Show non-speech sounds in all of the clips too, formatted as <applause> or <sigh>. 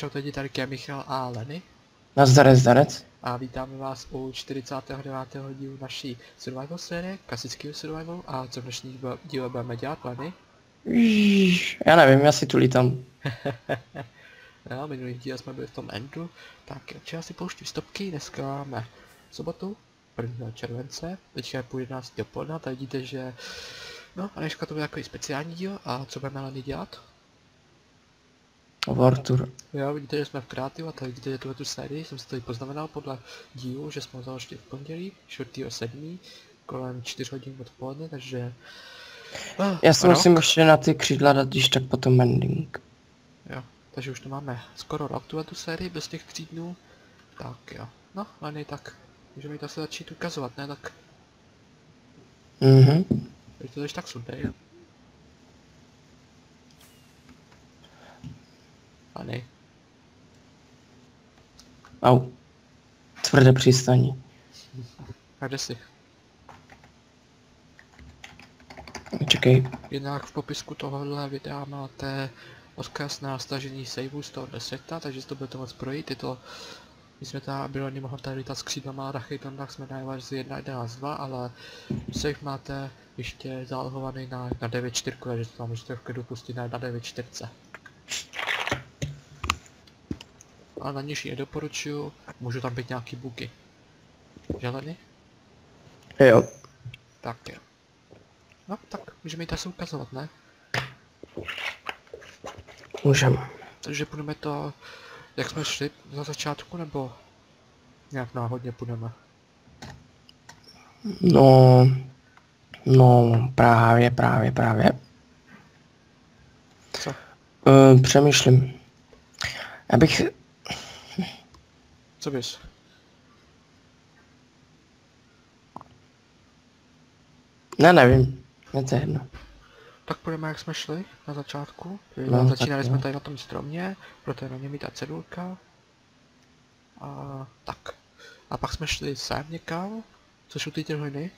čau lidi, tady je Michal a Leny Nazdarec, zdarec. a vítáme vás u 49. dílu naší survival série, klasického survival a co v dnešní díle budeme dělat, Leny? Já nevím, já si tu lítám. Jo, <laughs> minulý díl jsme byli v tom endu, tak já si pouštím stopky, dneska máme sobotu, 1. července, teďka je půl 11. dopoledne, tak vidíte, že no a dneška to bude takový speciální díl a co budeme Leny dělat? War Tour. Jo, vidíte, že jsme v kreativu a tady vidíte, že tuhle tu sérii jsem si tady poznamenal podle dílu, že jsme ho založili v pondělí, 4.7. kolem 4 hodin odpoledne, takže... Ah, Já si rok. musím ještě na ty křídla dát, když tak potom ending. Jo, takže už to máme skoro rok tuhle tu sérii bez těch tří dnů. Tak jo, no, ale tak můžeme to asi začít ukazovat, ne? Tak, Mhm. když to jdeš tak sundej. A nej. Au. Tvrdé přístaní. A kde jsi? Čekej. Jinak v popisku tohohle videa máte odkaz na stažení saveu z tohohle světa, takže to budete moc projít. Je to, my jsme tam byli mohli tady lítat s křídlama a rachytom, tak jsme najeli z 1.11.2, ale save máte ještě zálohovaný na, na 9.4, takže to tam můžete v klidu pustit na 9.4. Ale na nižší nedoporučuju, můžu tam být nějaký bugy. Želeny? Jo. Tak jo. No tak, můžeme jí to asi ukazovat, ne? Můžem. Takže půjdeme to, jak jsme šli na začátku, nebo nějak náhodně půjdeme? No. No, právě, právě, právě. Co? Uh, přemýšlím. Já bych... Co bys? Ne, nevím. Je to jedno. Tak půjdeme, jak jsme šli na začátku. No, No, Začínali jsme tady na tom stromě, proto je na něm i ta cedulka. A tak. A pak jsme šli sem někam, což jsou ty trhliny.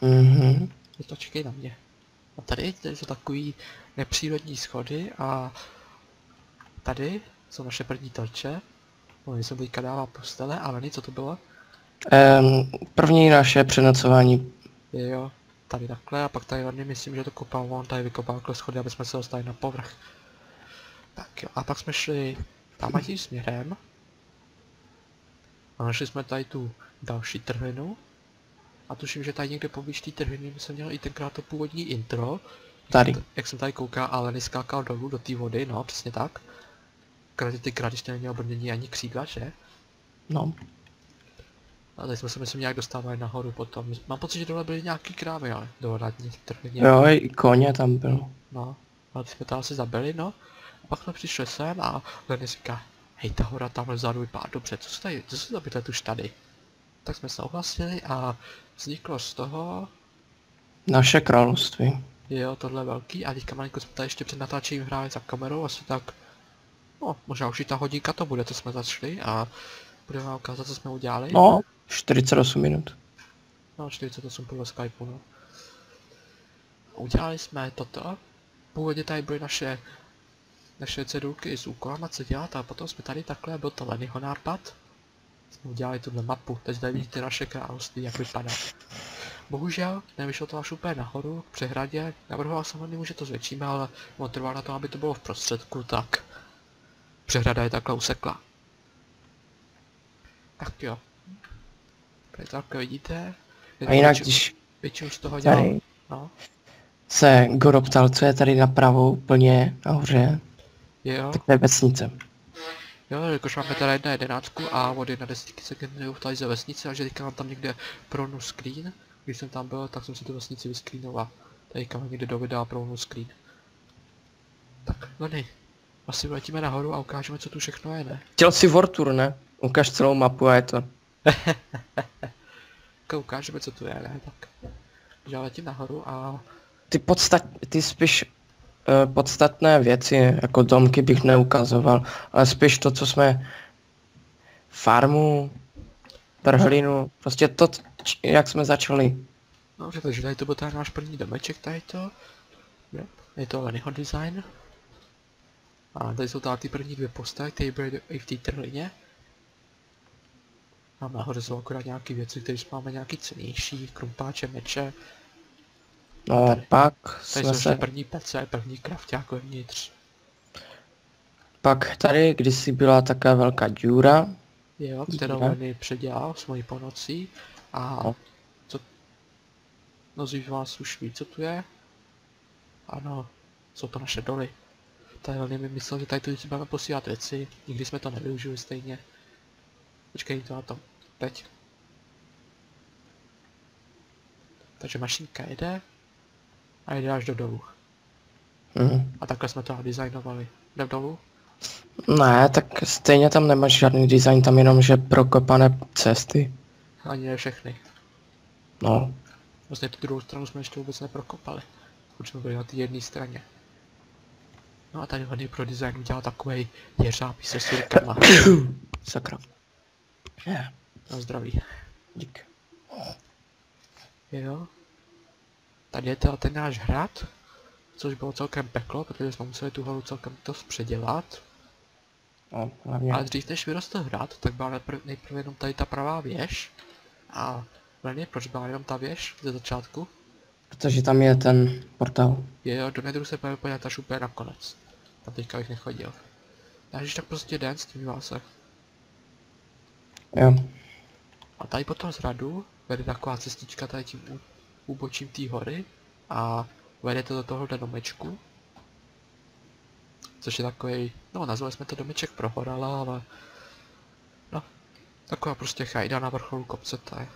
Mhm. No to čekej na mě. A tady, tady jsou takový nepřírodní schody a tady jsou naše první torče. Oni jsem teďka dává postele, ale nic, co to bylo? Um, první naše přenocování. Jo, tady takhle a pak tady hodně myslím, že to kopal on, tady vykopal schody, aby jsme se dostali na povrch. Tak jo, a pak jsme šli tam a tím směrem. A našli jsme tady tu další trhlinu. A tuším, že tady někde poblíž té trhliny by se mělo i tenkrát to původní intro. Tady. Jak jsem tady koukal, ale neskákal dolů do té vody, no, přesně tak. Krát ty ještě neměl brnění ani křídla, že? No. A tady jsme se myslím nějak dostávali nahoru potom. Mám pocit, že dole byly nějaký krávy, ale dole na dní trhlině. Jo, i koně tam byl. No, ale jsme to asi zabili, no. A pak jsme přišli sem a Lenny říká, hej, ta hora tam vzadu vypadá dobře, co se tady, co se za bydlet už tady? Tak jsme souhlasili a vzniklo z toho, Naše království. jo, tohle velký a teďka malinko jsme tady ještě před natáčením hráli za kamerou, asi tak, no, možná už i ta hodinka to bude, co jsme začali a budeme vám ukázat, co jsme udělali. No, 48 minut. No, 48 podle Skypeu, no. Udělali jsme toto. Původně tady byly naše, naše cedulky s úkolama, co dělat, a potom jsme tady takhle, byl to Lennyho nápad. Jsme udělali tuhle mapu, teď tady vidíte naše království, jak vypadá. Bohužel, nevyšlo to až úplně nahoru, k přehradě. Navrhoval jsem že to zvětšíme, ale on trval na to, aby to bylo v prostředku, tak přehrada je takhle usekla. Tak jo. Tady takhle vidíte. A jinak, Větši- když Většinu z toho dělal. tady No, se Goro ptal, co je tady napravo úplně nahoře, jo, tak to je vesnice. jo, jakož máme teda jedna jedenáctku a od jedna desítky se generují tady ze vesnice a že teďka mám tam někde pronu screen. Když jsem tam byl, tak jsem si tu vesnici vyscreenoval. Teďka mám někde do videa pronu screen. Tak, Lenny, asi letíme nahoru a ukážeme, co tu všechno je, ne? Chtěl si War Tour, ne? Ukaž celou mapu a je to. <laughs> Ukážeme, co tu je, ne? Tak. Já letím nahoru a Ty podstat, ty spíš uh, podstatné věci, jako domky bych neukazoval, ale spíš to, co jsme farmu, trhlinu, prostě to, jak jsme začali. Dobře, takže tady to byl ten náš první domeček, tady to. Je to Lennyho design. A tady jsou tady ty první dvě postavy, které byly i v té trlině. A nahoře jsou akorát nějaké věci, které máme nějaký cenější, krumpáče, meče. No Tady. pak Tady jsme se, první PC, první krafťák vevnitř. pak tady kdysi byla taková velká díra. Jo, kterou. Lenny předělal s mojí pomocí. A No. co... Mnozí z vás už ví, co tu je. Ano, jsou to naše doly. Tady mi myslel, že tady tu budeme posílat věci. Nikdy jsme to nevyužili stejně. Počkej to na to. Teď. Takže mašinka jede. A jede až do dolů. Mhm. A takhle jsme to designovali. Jde dolů? Ne, tak stejně tam nemáš žádný design, tam jenom, že prokopané cesty. Ani ne všechny. No, Vlastně tu druhou stranu jsme ještě vůbec neprokopali. Už jsme byli na té jedné straně. No a tady hodně pro design udělal takový jeřábí se surkama. <coughs> sakra. Na zdraví. dík. Jo. Tady je teda ten náš hrad, což bylo celkem peklo, protože jsme museli tu holu celkem to předělat. No, hlavně. Ale dřív než vyrostl hrad, tak byla nejprve, nejprve jenom tady ta pravá věž. A Lenny, proč byla jenom ta věž ze začátku? Protože tam je ten portál. Je jo, do nedru se podívat až úplně nakonec. Tam teďka bych nechodil. Já když tak prostě den s tím se. Jo. A tady potom z hradu vede taková cestička tady tím úbočím té hory a vede to do tohohle domečku. Což je takový, no nazvali jsme to domeček pro horala, ale no, taková prostě chajda na vrcholu kopce to je.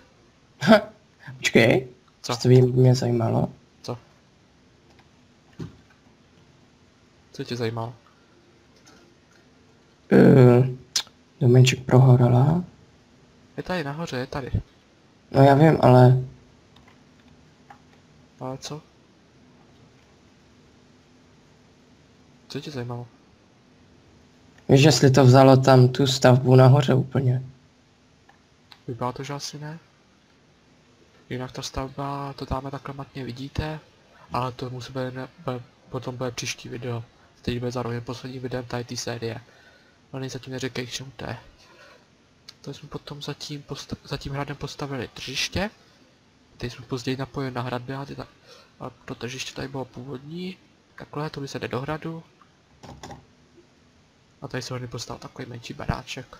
Počkej, Co? to by mě zajímalo. Co? Co tě zajímalo? Uh, domeček pro horala. Je tady nahoře, je tady. No já vím, ale Ale co? Co tě zajímalo? víš, jestli to vzalo tam tu stavbu nahoře úplně. Vypadá to, že asi ne. Jinak ta stavba, to dáme takhle matně vidíte, ale to musí být, ne, bude, potom bude příští video, který bude zároveň poslední videem tady té série. Ale zatím neříkej, k čemu to je. To jsme potom zatím, posta- za tím hradem postavili tržiště. Teď jsme později napojili na hrad Beaty, tak ale to tržiště tady bylo původní. Takhle, to by se jde do hradu. A tady se hodně postavil takový menší baráček.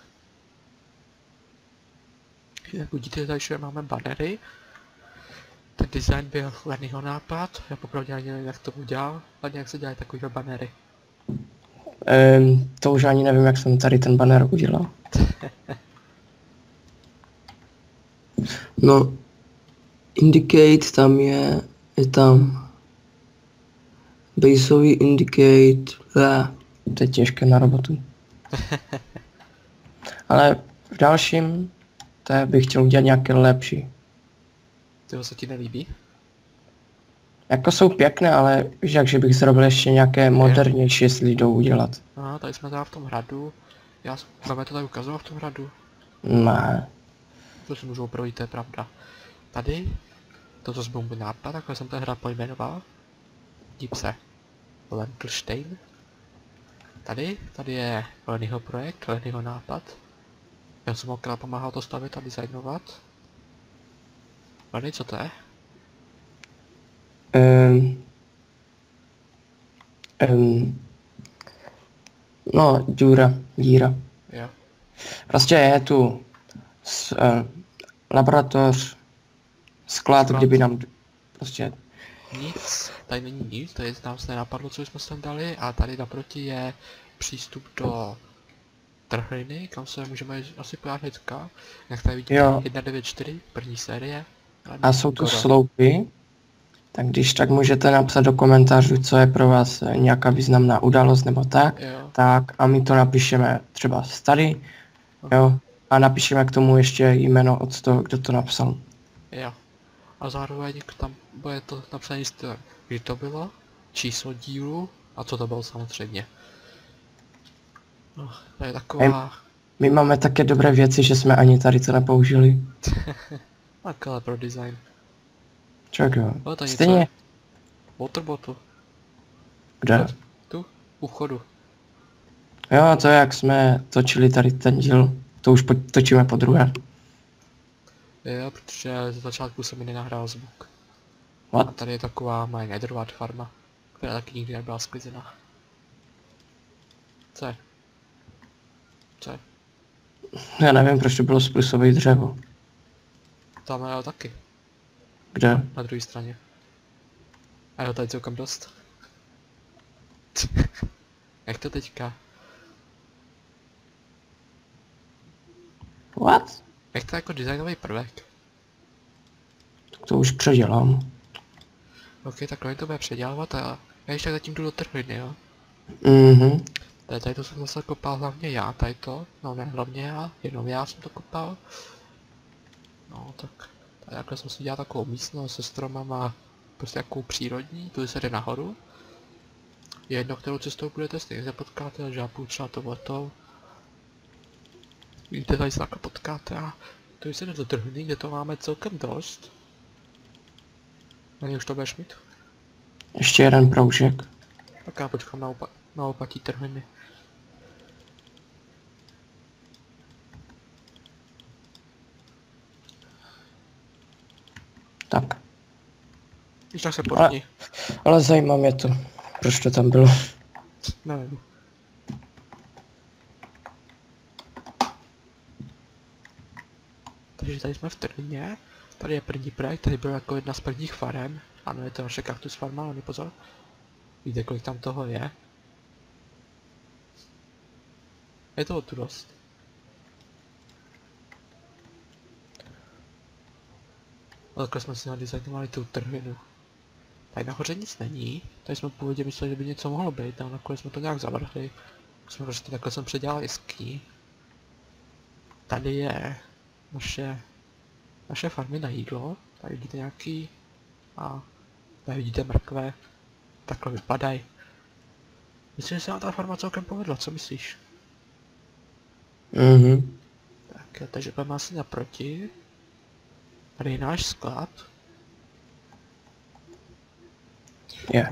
Jak vidíte, tady máme banery. Ten design byl Lennyho nápad, já popravdě ani nevím, jak to udělal, ale jak se dělají takovýhle banery. Um, to už ani nevím, jak jsem tady ten banner udělal. <laughs> No, indicate tam je, je tam. Baseový indicate, ah, to je těžké na robotu. <laughs> Ale v dalším, to bych chtěl udělat nějaké lepší. Tyho se ti nelíbí? Jako jsou pěkné, ale víš, jak, že bych zrobil ještě nějaké modernější, jestli jdou udělat. No, tady jsme teda v tom hradu. Já budeme to tady ukazovat v tom hradu. Ne. To si můžou projít, to je pravda. Tady, toto byl můj nápad, takhle jsem ten hrad pojmenoval. Dím se. Lentlstein. Tady, tady je Lennyho projekt, Lennyho nápad. Já jsem mu akorát pomáhal to stavit a designovat. Lenny, co to je? Um, um, no, díra, díra. Jo. Prostě je tu s, uh, laboratoř, sklad, Sklad. kdyby nám prostě, Nic, tady není nic, tady nám se nenapadlo, co jsme sem dali a tady naproti je přístup do trhliny, kam se můžeme asi podívat hnedka. Jak tady vidíte, Jo. 194, první série. A jsou tu sloupy, tak když tak můžete napsat do komentářů, co je pro vás nějaká významná událost nebo tak, Jo, tak a my to napíšeme třeba tady, jo, a napíšeme k tomu ještě jméno od toho, kdo to napsal. jo. A zároveň tam bude to napsané stylem, kdy to bylo, číslo dílu a co to bylo samozřejmě. No, to je taková, My máme také dobré věci, že jsme ani tady to nepoužili. <laughs> takhle pro design. Čak jo. No to je Stejně, něco, water bottle, kde? tu, u vchodu. Jo, to jak jsme točili tady ten díl, to už po, točíme po druhé. Jo, protože ze začátku se mi nenahrál zvuk. A What? tady je taková moje nedrová farma, která taky nikdy nebyla sklizena. Co je? Co je? Já nevím, proč to bylo splusové dřevo. Tam je taky, Kde? na druhé straně. A jo, tady celkem dost. <laughs> Jak to teďka? What? Jak to jako designový prvek? Tak to už předělám. Ok, tak oni to bude předělávat a já ještě tak zatím jdu do trhliny, jo? Mhm. Tady, tady to jsem zase kopal hlavně já, tady to, no ne hlavně já, jenom já jsem to kopal. No tak, takhle jsem si dělal takovou místnost se stromama, prostě jakou přírodní, tu se jde nahoru. Je jedno, kterou cestou budete stejně se potkáte, půjdu třeba tohletou. Vidíte, tady se takhle potkáte a tu se jde do trhny, kde to máme celkem dost. Ani už to budeš mít? Ještě jeden proužek. Tak já počkám na, opa na opatí trhliny. Tak. Když tak se podni. Ale zajímá mě to. Proč to tam bylo? Nevím. Takže tady jsme v Trlině, tady je první projekt, tady byl jako jedna z prvních farem. Ano, je to naše kaktus farma, ale pozor. Víte, kolik tam toho je? Je toho tu dost. A takhle jsme si nadizajnovali tu trhlinu. Tady nahoře nic není, tady jsme původně mysleli, že by něco mohlo být, ale nakonec jsme to nějak zavrhli. Jsme prostě takhle jsem předělal jeskyni. Tady je naše, naše farmy na jídlo, tady vidíte nějaký a tady vidíte mrkve, takhle vypadají. Myslím, že se nám ta farma celkem povedla, co myslíš? Mhm. Tak, jo, takže budeme asi naproti. Tady je náš sklad, Je.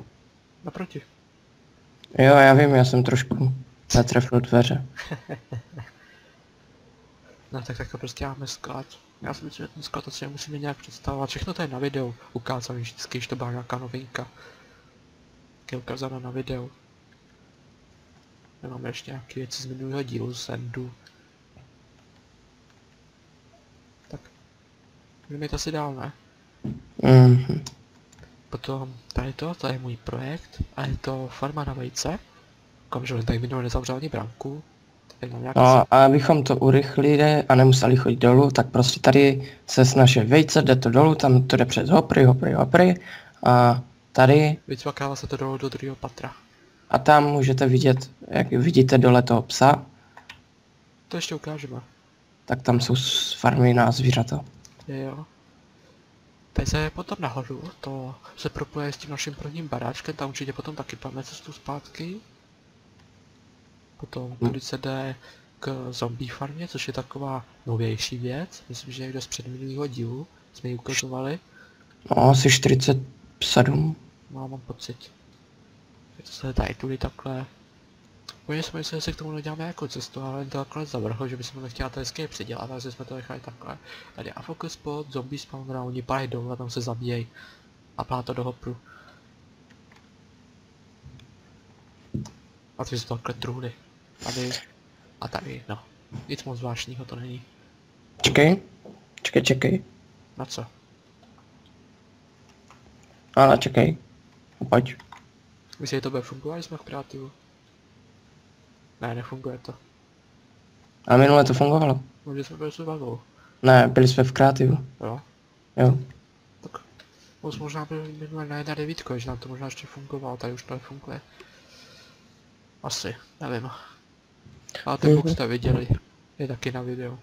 naproti. Jo, já vím, já jsem trošku netrefil dveře. <laughs> No tak takhle prostě máme sklad. Já si myslím, že ten sklad asi nemusíme nějak představovat. Všechno to je na videu. Ukázal vždycky, když to byla nějaká novinka. Je ukázáno na videu. Máme ještě nějaké věci z minulého dílu, z Endu. Tak. Jít asi dál, ne? Mhm. Potom tady to, to je můj projekt a je to farma na vejce. Že tady minule nezavřel ani branku. No a abychom to urychlili a nemuseli chodit dolů, tak prostě tady se snaží vejce, jde to dolů, tam to jde přes hopry, hopry, hopry a tady Vycvakává se to dolů do druhého patra. a tam můžete vidět, jak vidíte dole toho psa, To ještě ukážeme. tak tam jsou farmy na zvířata. Je jo. Teď se potom nahoru, to se propoje s tím naším prvním baráčkem, tam určitě potom taky máme cestu zpátky. Potom tudy se jde k zombie farmě, což je taková novější věc. Myslím, že někdo z předminulého dílu jsme ji ukazovali. No asi 47. No, mám pocit. Je to se tady tudy takhle. Původně jsme mysleli, že se k tomu neděláme jako cestu, ale to takhle zavrhl, že bychom nechtěli to hezky předělat, takže jsme to nechali takhle. Tady je focus spot, zombie spawner, a oni padají dolů a tam se zabíjejí. A plá to do hopru. A ty jsou takhle truhly. Tady a tady, no. Nic moc zvláštního to není. Čekej, čekej, čekej, Na co? ale čekej. Pojď. Myslíš, že to bude fungovat, jsme v kreativu? Ne, nefunguje to. A minule to fungovalo. Možná jsme byli s vagou. Ne, byli jsme v kreativu. Jo? Jo. Tak moc možná byl minule na jedna devítko, že nám to možná ještě fungovalo, tady už to nefunguje. Asi, nevím. Ale ten bug Mhm. jste viděli, je taky na videu.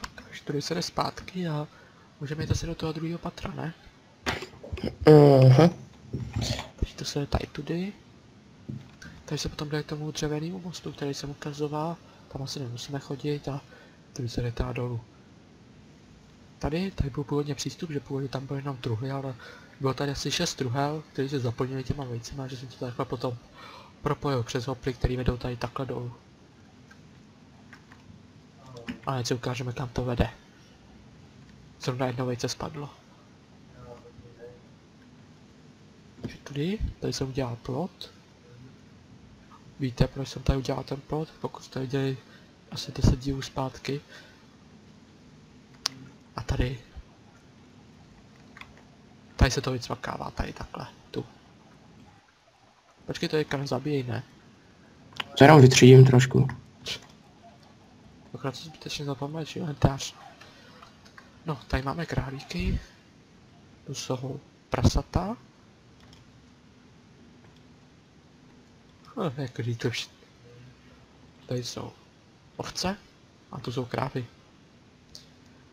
Tak, takže tady se jde zpátky a můžeme jít asi do toho druhého patra, ne? Mhm. Takže to se tady tudy. Tady se potom jde k tomu dřevěnému mostu, který jsem ukazoval. Tam asi nemusíme chodit a tady se teda dolů. Tady, tady byl původně přístup, že původně tam byl jenom truhly, ale bylo tady asi šest truhel, které se zaplnili těma vejcema, že jsem to takhle potom propojil přes hopry, který vedou tady takhle dolů. A teď si ukážeme kam to vede. Zrovna jedno vejce spadlo. Tudy, tady jsem udělal plot. Víte, proč jsem tady udělal ten plot? Pokud jste viděli asi 10 dílů zpátky. A tady. Tady se to vycvakává, tady takhle, tu. Počkej, to je kam zabíjej, ne? To jenom vytřídím trošku. Akorát to zbytečně zapomeneš, že inventář. No, tady máme králíky. Tu jsou prasata. No, jak to vš... Tady jsou ovce a tu jsou krávy.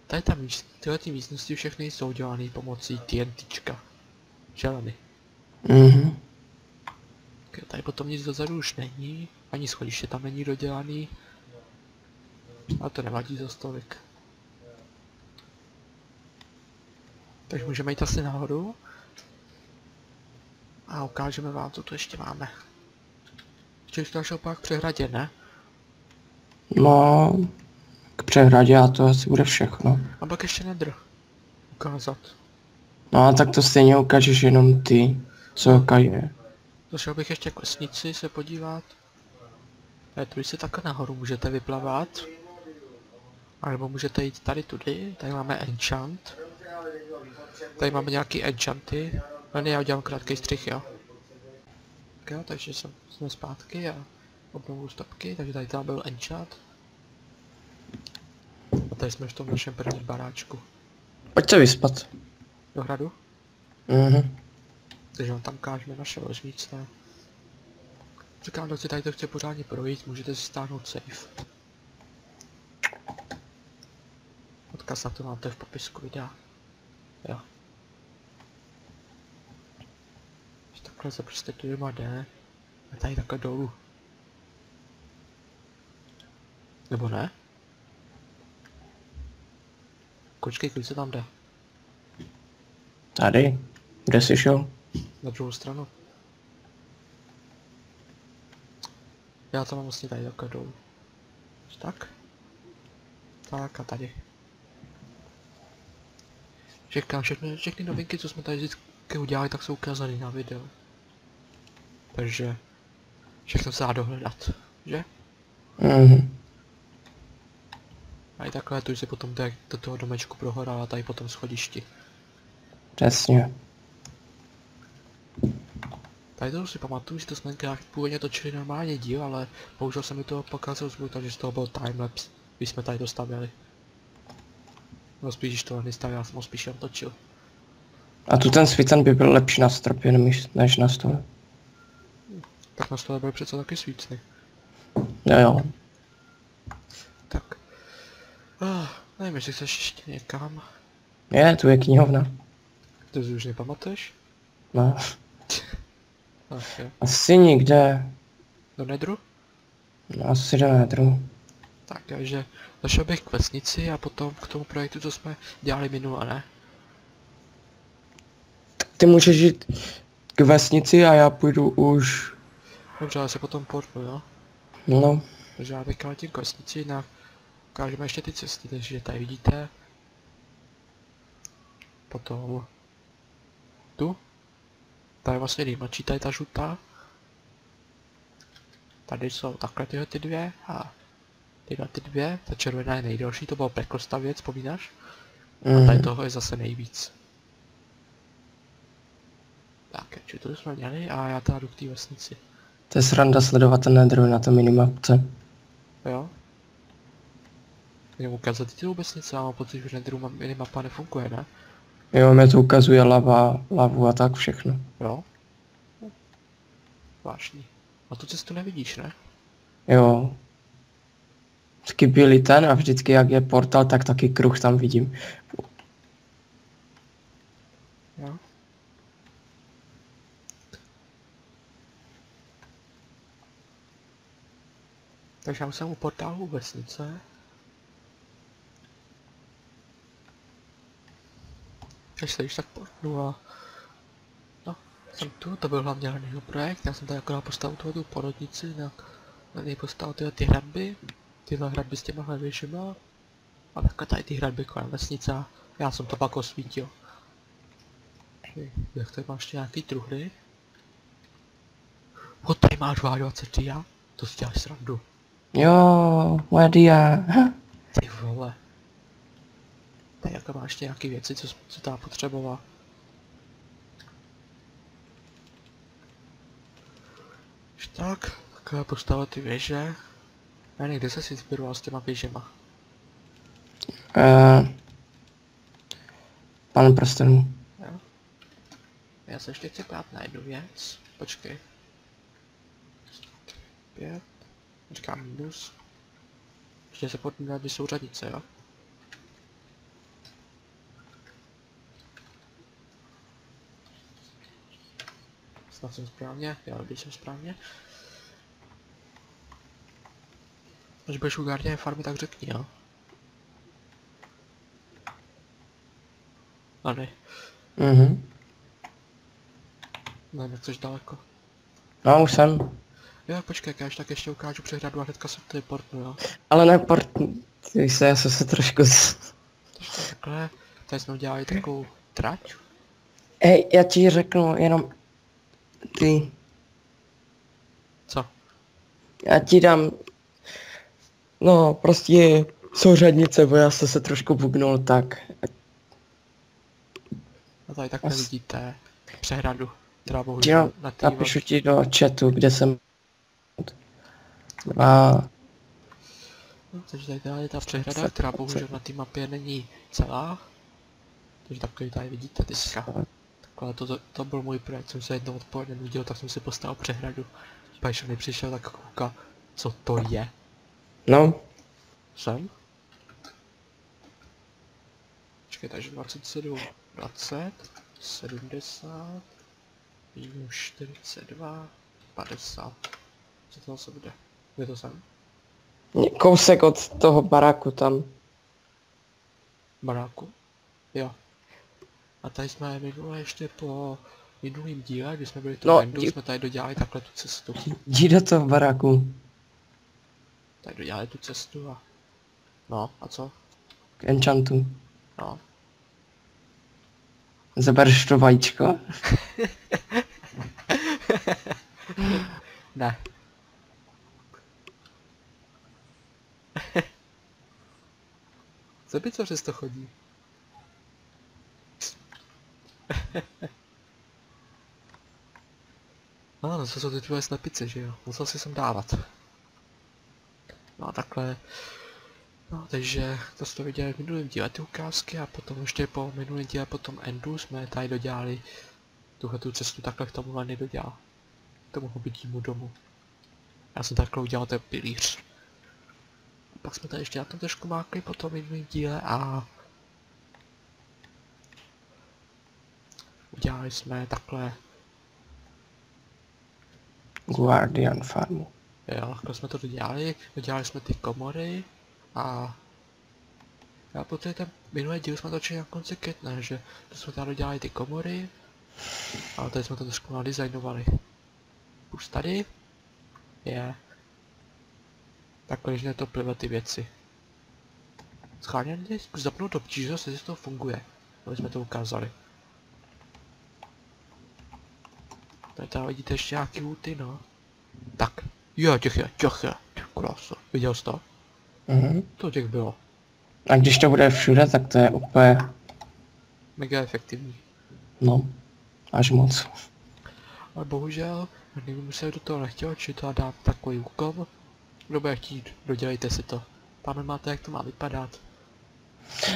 Tady tam míst, tyhle ty místnosti všechny jsou dělané pomocí TNTčka. Želeny. Mhm. Tady potom nic dozadu už není, ani schodiště tam není dodělaný. Ale to nevadí za stolik. Takže můžeme jít asi nahoru. A ukážeme vám, co tu ještě máme. Ještě až opak přehradě, ne? No, k přehradě a to asi bude všechno. A pak ještě nedr. Ukázat. No a tak to stejně ukážeš jenom ty, co kaje. Došel bych ještě k vesnici se podívat. A tu se takhle nahoru můžete vyplavat. A nebo můžete jít tady tudy, tady máme enchant. Tady máme nějaký enchanty. No ne, já udělám krátký střih, jo. Tak jo, takže jsem, jsme zpátky a obnovu stopky, takže tady byl enchant. A tady jsme v tom našem prvním baráčku. Pojď se vyspat. Do hradu? Mhm. Takže vám tam kážeme naše ložnice. Říkám, kdo si tady to chce pořádně projít, můžete si stáhnout safe. Odkaz na to máte v popisku videa. Jo. Když takhle se prostě tu jde. A tady takhle dolů. Nebo ne? Kočkej, kudy se tam jde? Tady. Kde jsi šel? Na druhou stranu. Já to mám vlastně tady takhle dolů. Tak. Tak a tady. Říkám, všechny, všechny novinky, co jsme tady vždycky udělali, tak jsou ukázány na videu. Takže všechno se dá dohledat, že? Mhm. A i takhle tu se potom jde do toho domečku prohora a tady potom schodišti. Přesně. Tady to si pamatuju, že to jsme tenkrát původně točili normálně díl, ale bohužel se mi to pokazil zvuk, takže z toho byl timelapse, když jsme tady dostavili. No spíš, když to nestavil, já jsem ho spíš jen točil. A tu ten svícen by byl lepší na stropě než, než na stole. Tak na stole byl přece taky svícny. Jo jo. Tak. Ah, nevím, jestli chceš ještě někam. Je, tu je knihovna. Ty si už nepamatuješ? No. <laughs> Ach. Asi nikde. Do nedru? No, asi do nedru. Tak, takže zašel bych k vesnici a potom k tomu projektu, co jsme dělali minule, ne? Ty můžeš jít k vesnici a já půjdu už. Dobře, ale se potom portnu, jo? No, Takže já bych k tím k vesnici, jinak ukážeme ještě ty cesty, takže tady vidíte. Potom tu. Tady je vlastně nejmladší, tady ta žlutá. Tady jsou takhle tyhle ty dvě a tyhle ty dvě, ta červená je nejdelší, to bylo peklo stavět, vzpomínáš? A tady mhm. toho je zase nejvíc. Tak, takže to jsme měli a já teda jdu k té vesnici. To je sranda sledovat ten nedru na té minimapce. Jo? Můžu ukázat ty vesnice, ale mám pocit, že ma- minimapa nefunguje, ne? Jo, mě to ukazuje lava, lavu a tak všechno. Jo? Zvláštní. A tu cestu nevidíš, ne? Jo. Vždycky byli ten a vždycky jak je portal, tak taky kruh tam vidím. Jo? Takže já jsem u portálu vesnice. Takže se již tak portnu a... No, Jsem tu, to byl hlavně hlavní projekt, já jsem tady akorát postavil tu, porodnici, na, na něj postavil tyhle ty hradby, tyhle hradby s těma věžema, a takhle tady ty hradby kolem vesnice a já jsem to pak osvítil. Jak tady máš ještě nějaký truhly? O, tady máš 22 dia, to si děláš srandu. Jo, moje dia. <laughs> Ty vole. Tady jako máš ještě nějaký věci, co, co ta potřebovala. Už tak, takové postavit ty věže. Já někde se si inspiroval s těma věžema. Uh, pan prstenů. Jo? Já se ještě chci ptát na jednu věc. Počkej. Pět. Říkám minus. Ještě se pod dvě souřadnice, jo? Snad jsem správně, já když jsem správně. Až budeš u Guardian farmy, tak řekni, jo? A ne, Mhm. ne, nechceš daleko. No, už jsem. Jo, počkej, já tak ještě ukážu přehradu a hnedka se teleportnu, jo. Ale ne, port... Ty se, já jsem se trošku... takhle, tady jsme udělali takovou trať. Hej, já ti řeknu jenom... Ty, Co? já ti dám... No, prostě souřadnice, bo já jsem se trošku bugnul, tak... A tady takhle As- vidíte přehradu, která bohužel na napíšu ti do chatu, kde jsem... A... No, takže tady je ta přehrada, která bohužel na té mapě není celá. Takže takový tady vidíte teďka. Takhle to, to, to byl můj projekt, jsem se jednou odpoledne nudil, tak jsem si postavil přehradu. Pak mi přišel tak kouka, co to je. No, Jsem? Počkej, takže 27, 20, 70, minus 42, 50. Co to zase bude? Kde to jsem? kousek od toho baráku tam. Baráku? Jo. A tady jsme minule ještě po minulým díle, kdy jsme byli tu No, no, Endu, dí- jsme tady dodělali takhle tu cestu. Jdi do toho baráku. Tady dodělali tu cestu a... No, a co? K enchantu. No. Zabereš to vajíčko? <laughs> Ne. Co by co přes to chodí? <laughs> No, no, to jsou ty tvoje slepice, že jo? Musel si sem dávat. No a takhle. No, takže to jste viděli v minulém díle ty ukázky a potom ještě po minulém díle potom Endu jsme tady dodělali tuhle tu cestu takhle k tomu Lenny dodělal. K tomu hobbitímu domu. Já jsem takhle udělal ten pilíř. Pak jsme tady ještě na tom trošku mákli po tom minulém díle a udělali jsme takhle, Guardian farmu. jo, takhle jsme to dodělali, dodělali jsme ty komory a já protože ten minulý díl jsme točili na konci května, že to jsme tady dodělali ty komory a tady jsme to trošku nadizajnovali. Už tady je takhle, že to plive ty věci. Scháněný zkus zapnout do Jesus, jestli to funguje. Aby jsme to ukázali. Tady tam vidíte ještě nějaký úty, no. Tak. Jo, těch je, těch je. Krása. Viděl jsi to? Mhm. To těch bylo. A když to bude všude, tak to je úplně, Mega efektivní. no, až moc. Ale bohužel, nevím, se do toho nechtěl, či to dát takový úkol. Kdo bude chtít, dodělejte si to. Pane máte, jak to má vypadat.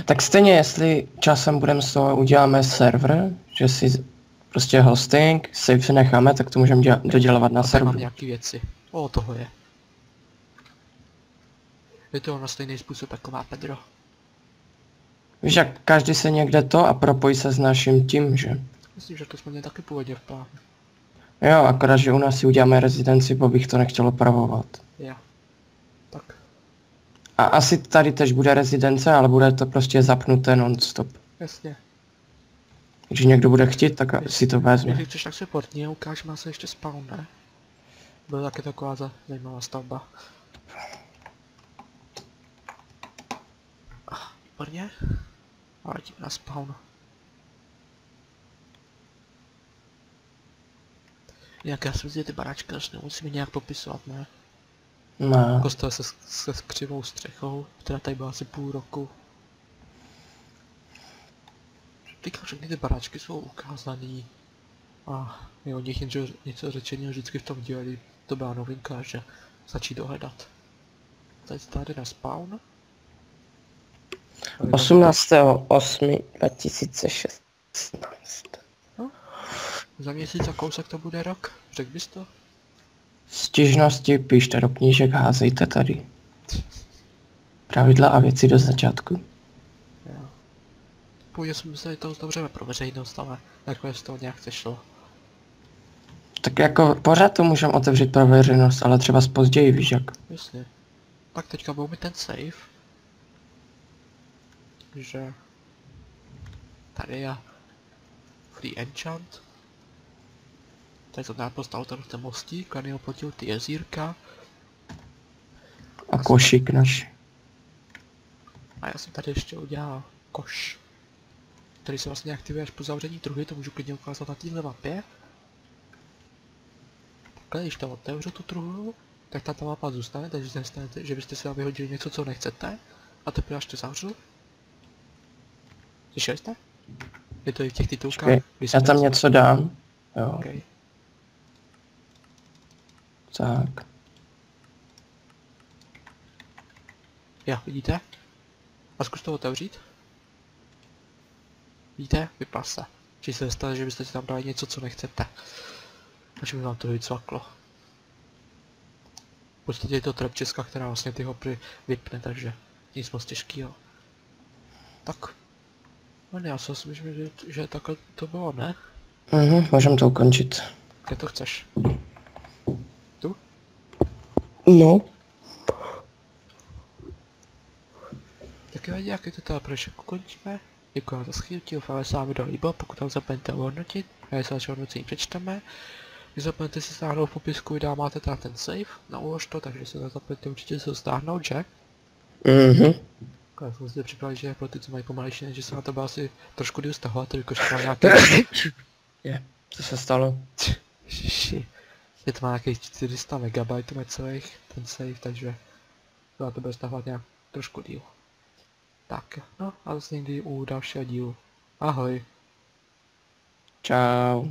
Tak stejně, jestli časem budeme z toho uděláme server, že si prostě hosting, save necháme, tak to můžeme děla- dodělávat na tady mám serveru. nějaký věci. O, toho je. Je to na stejný způsob jako má Pedro. Víš, jak každý se někde to a propojí se s naším tím, že? Myslím, že to jsme měli taky původně v plánu. Jo, akorát, že u nás si uděláme rezidenci, bo bych to nechtěl opravovat. Jo. A asi tady tež bude rezidence, ale bude to prostě zapnuté non-stop. Jasně. Když někdo bude chtít, tak si to vezme. Když chceš, tak se portně ukáž, má se ještě spawn, ne? Byla taky taková za zajímavá stavba. Ah, Výborně. A tím na spawn. Jak já si myslím, že ty baráčky až nějak popisovat, ne? No, Kostel se, se s křivou střechou, která tady byla asi půl roku. Teďka všechny ty baráčky jsou ukázaný. A je o nich něco, něco řečení vždycky v tom díle, to byla novinka, že začít dohledat. Teď tady na spawn. Ale 18.8.2016. Za měsíc a kousek to bude rok, řekl bys to? Stížnosti pište do knížek, házejte tady. Pravidla a věci do začátku. Půjde jsme mysleli, že to uzavřeme pro veřejnost, ale nakonec to nějak sešlo. Tak jako pořád to můžeme otevřít pro veřejnost, ale třeba později, víš jak. Jasně. Tak teďka byl mi ten save. Že... Tady je... Free enchant. Tady to dá postavit ten ten mostík, klady oplotil ty jezírka. A košík náš. A já jsem tady ještě udělal koš. Který se vlastně aktivuje až po zavření druhy, to můžu klidně ukázat na téhle mapě. Takhle, když tam otevřu tu druhu, tak ta, mapa zůstane, takže nestanete, že byste si tam vyhodili něco, co nechcete. A teprve až to zavřu. Slyšeli jste? Je to i v těch titulkách. Když já tam něco dám. Jo, Okay. Tak. Jo, vidíte? A zkus to otevřít. Vidíte? Vypá se. Či se stane, že byste si tam dali něco, co nechcete. Takže by vám to vycvaklo. V podstatě je to trapčeska, která vlastně ty hopry vypne, takže nic moc těžkýho. Tak. No já si myslím, že, že takhle to bylo, ne? Mhm, můžeme to ukončit. Kde to chceš? No. Tak jo, jak je to teda proč ukončíme. Děkuji za schýlky, doufám, že se vám video líbilo, pokud tam zapomeňte ohodnotit, a jestli vaše hodnocení přečteme. Nezapomeňte si stáhnout v popisku videa, máte teda ten save na ulož to, takže si nezapomeňte určitě se ho stáhnout, že? Mhm. Já jsem si připravil, že pro ty, co mají pomalejší, že se na to bude asi trošku díl stahovat, jelikož to má nějaký... <laughs> Je, co se stalo? <laughs> Šiši. Je to má nějakých 400 MB celých, ten save, takže to to bude stahovat nějak trošku díl. Tak, no a zase někdy u dalšího dílu. Ahoj. Čau.